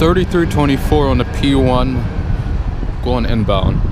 3324 on the P1 going inbound.